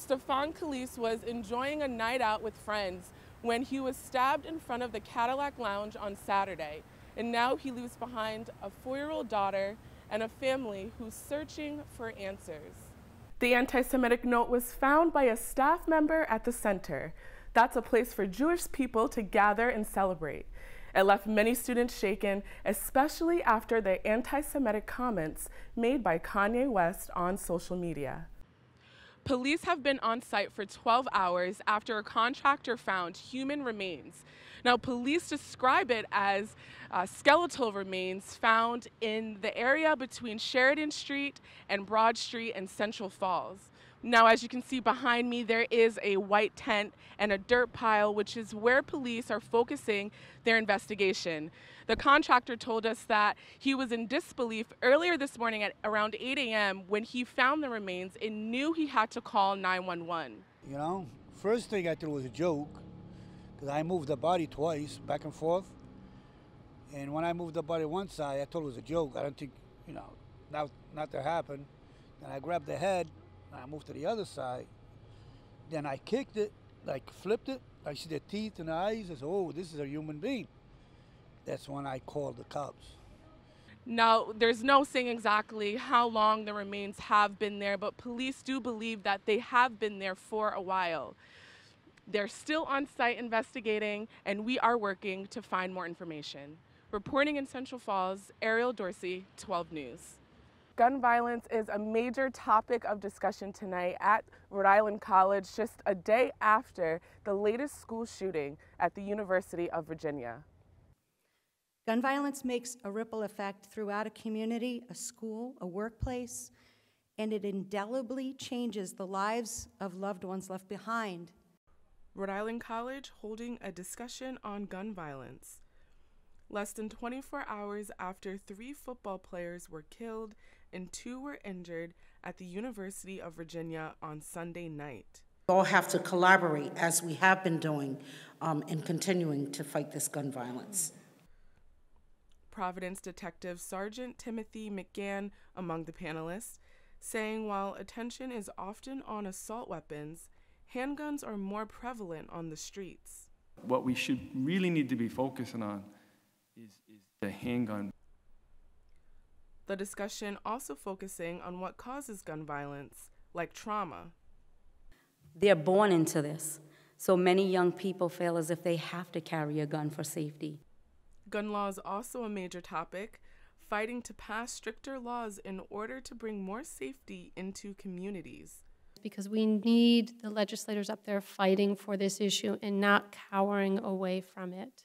Stefan Calise was enjoying a night out with friends when he was stabbed in front of the Cadillac Lounge on Saturday. And now he leaves behind a four year old daughter and a family who's searching for answers. The anti Semitic note was found by a staff member at the center. That's a place for Jewish people to gather and celebrate. It left many students shaken, especially after the anti Semitic comments made by Kanye West on social media. Police have been on site for 12 hours after a contractor found human remains. Now, police describe it as uh, skeletal remains found in the area between Sheridan Street and Broad Street and Central Falls. Now, as you can see behind me, there is a white tent and a dirt pile, which is where police are focusing their investigation. The contractor told us that he was in disbelief earlier this morning at around 8 a.m. when he found the remains and knew he had to call 911. You know, first thing I thought was a joke because I moved the body twice, back and forth. And when I moved the body one side, I thought it was a joke. I don't think, you know, not, not to happen. Then I grabbed the head I moved to the other side. Then I kicked it, like flipped it. I see the teeth and the eyes. I said, oh, this is a human being. That's when I called the cops. Now, there's no saying exactly how long the remains have been there, but police do believe that they have been there for a while. They're still on site investigating, and we are working to find more information. Reporting in Central Falls, Ariel Dorsey, 12 News. Gun violence is a major topic of discussion tonight at Rhode Island College, just a day after the latest school shooting at the University of Virginia. Gun violence makes a ripple effect throughout a community, a school, a workplace, and it indelibly changes the lives of loved ones left behind. Rhode Island College holding a discussion on gun violence. Less than 24 hours after three football players were killed and two were injured at the University of Virginia on Sunday night. We all have to collaborate as we have been doing um, in continuing to fight this gun violence. Providence Detective Sergeant Timothy McGann among the panelists, saying while attention is often on assault weapons, handguns are more prevalent on the streets. What we should really need to be focusing on is, is the handgun the discussion also focusing on what causes gun violence, like trauma. They're born into this. So many young people feel as if they have to carry a gun for safety. Gun law is also a major topic, fighting to pass stricter laws in order to bring more safety into communities. Because we need the legislators up there fighting for this issue and not cowering away from it.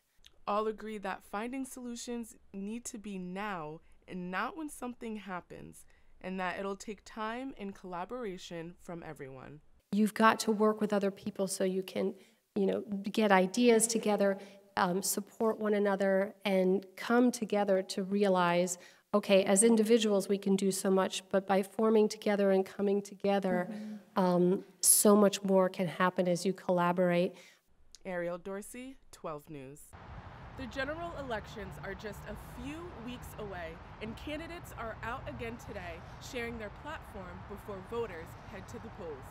All agree that finding solutions need to be now and not when something happens, and that it'll take time and collaboration from everyone. You've got to work with other people so you can, you know, get ideas together, um, support one another, and come together to realize okay, as individuals, we can do so much, but by forming together and coming together, um, so much more can happen as you collaborate. Ariel Dorsey, 12 News. The general elections are just a few weeks away, and candidates are out again today sharing their platform before voters head to the polls.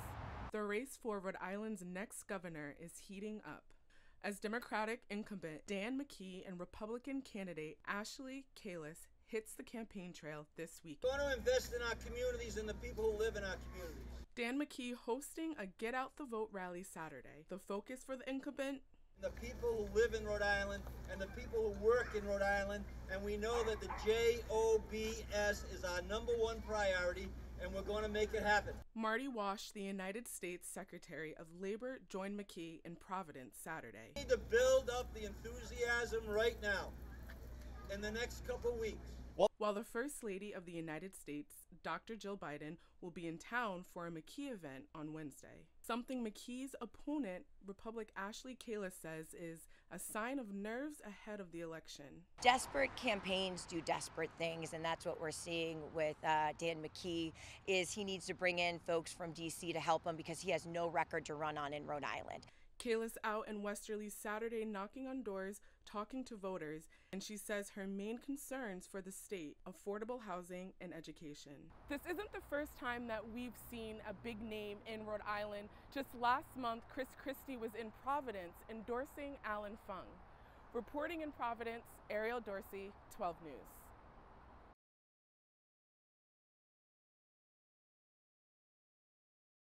The race for Rhode Island's next governor is heating up. As Democratic incumbent Dan McKee and Republican candidate Ashley Kalus hits the campaign trail this week. We want to invest in our communities and the people who live in our communities. Dan McKee hosting a Get Out the Vote rally Saturday. The focus for the incumbent the people who live in Rhode Island and the people who work in Rhode Island, and we know that the JOBS is our number one priority, and we're going to make it happen. Marty Walsh, the United States Secretary of Labor, joined McKee in Providence Saturday. We need to build up the enthusiasm right now in the next couple weeks. While the First Lady of the United States, Dr. Jill Biden, will be in town for a McKee event on Wednesday. Something McKee's opponent, Republic Ashley Kalus, says is a sign of nerves ahead of the election. Desperate campaigns do desperate things, and that's what we're seeing with uh, Dan McKee. Is he needs to bring in folks from D.C. to help him because he has no record to run on in Rhode Island. Kalus out in Westerly Saturday knocking on doors, talking to voters, and she says her main concerns for the state affordable housing and education. This isn't the first time that we've seen a big name in Rhode Island. Just last month, Chris Christie was in Providence endorsing Allan Fung. Reporting in Providence, Ariel Dorsey, 12 News.